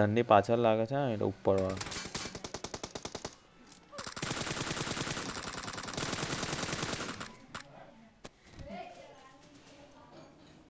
ઝાડની પાછળ લાગે છે ને એટલે ઉપર વાળો.